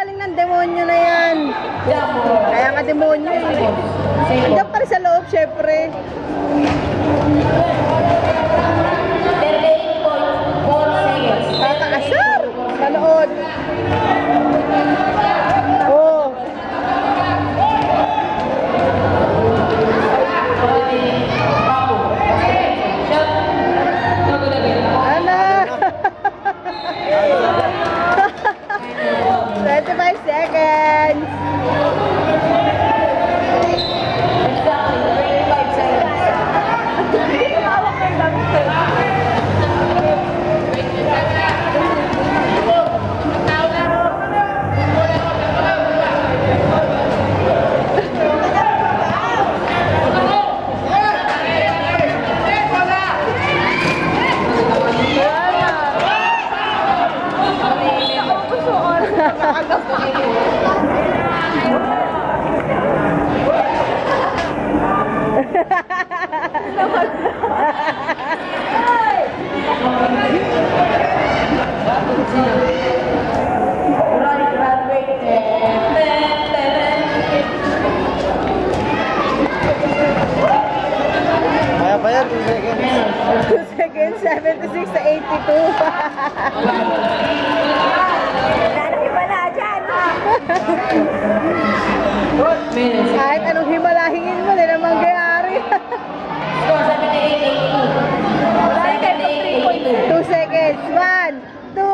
galing ng demonyo na yan. Kaya nga demonyo eh. Hanggang pa rin sa loob, syempre. Seconds. Kaya pa yan, 2 seconds. 2 seconds, 76 to 82. Kahit anong himalahingin mo, hindi naman. Ayan.